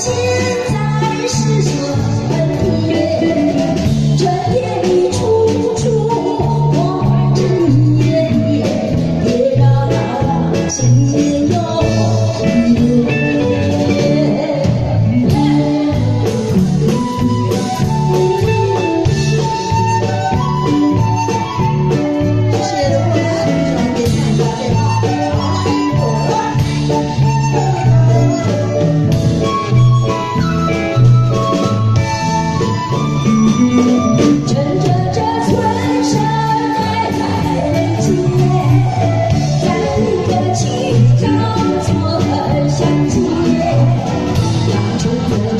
心。